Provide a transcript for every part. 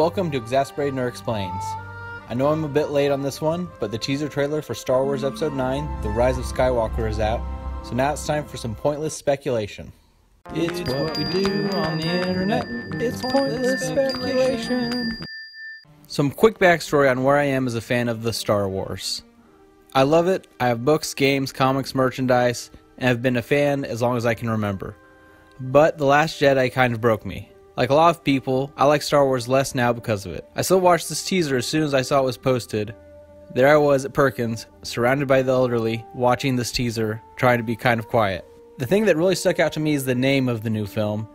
Welcome to Exasperated Nerd Explains. I know I'm a bit late on this one, but the teaser trailer for Star Wars Episode 9, The Rise of Skywalker, is out, so now it's time for some pointless speculation. It's what we do on the internet. It's pointless speculation. Some quick backstory on where I am as a fan of the Star Wars. I love it. I have books, games, comics, merchandise, and have been a fan as long as I can remember. But The Last Jedi kind of broke me. Like a lot of people, I like Star Wars less now because of it. I still watched this teaser as soon as I saw it was posted. There I was at Perkins, surrounded by the elderly, watching this teaser, trying to be kind of quiet. The thing that really stuck out to me is the name of the new film,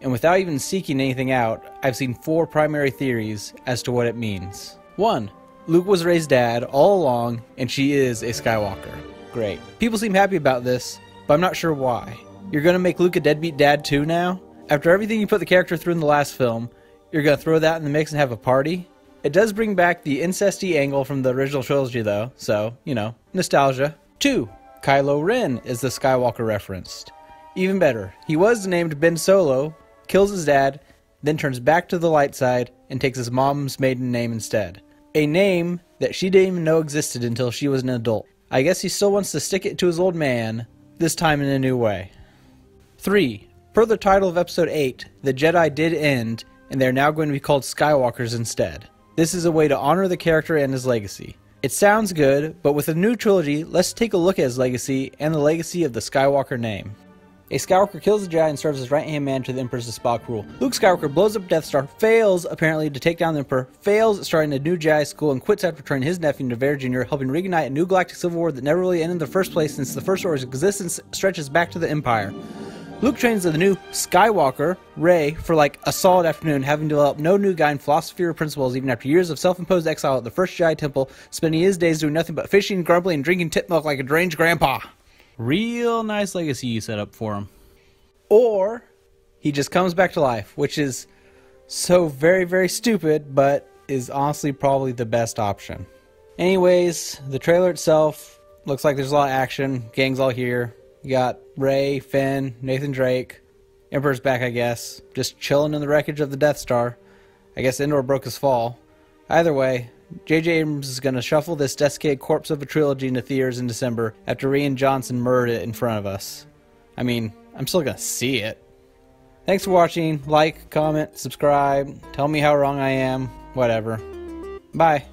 and without even seeking anything out, I've seen four primary theories as to what it means. 1. Luke was Rey's dad all along, and she is a Skywalker. Great. People seem happy about this, but I'm not sure why. You're gonna make Luke a deadbeat dad too now? After everything you put the character through in the last film, you're gonna throw that in the mix and have a party? It does bring back the incesty angle from the original trilogy though, so, you know, nostalgia. 2. Kylo Ren is the Skywalker referenced. Even better, he was named Ben Solo, kills his dad, then turns back to the light side and takes his mom's maiden name instead. A name that she didn't even know existed until she was an adult. I guess he still wants to stick it to his old man, this time in a new way. 3. Per the title of Episode 8, the Jedi did end, and they are now going to be called Skywalkers instead. This is a way to honor the character and his legacy. It sounds good, but with a new trilogy, let's take a look at his legacy and the legacy of the Skywalker name. A Skywalker kills the Jedi and serves as right hand man to the Emperor's Spock rule. Luke Skywalker blows up Death Star, fails apparently to take down the Emperor, fails at starting a new Jedi school, and quits after turning his nephew Vader Jr., helping reignite a new galactic civil war that never really ended in the first place since the First Order's existence stretches back to the Empire. Luke trains the new Skywalker, Rey, for like a solid afternoon, having developed no new guiding philosophy or principles even after years of self imposed exile at the first Jedi Temple, spending his days doing nothing but fishing, grumbling, and drinking tit milk like a deranged grandpa. Real nice legacy you set up for him. Or he just comes back to life, which is so very, very stupid, but is honestly probably the best option. Anyways, the trailer itself looks like there's a lot of action. Gang's all here. You got Rey, Finn, Nathan Drake. Emperor's back, I guess. Just chilling in the wreckage of the Death Star. I guess Endor broke his fall. Either way, J.J. Abrams is going to shuffle this desiccated corpse of a trilogy into theaters in December after Rian Johnson murdered it in front of us. I mean, I'm still going to see it. Thanks for watching. Like, comment, subscribe. Tell me how wrong I am. Whatever. Bye.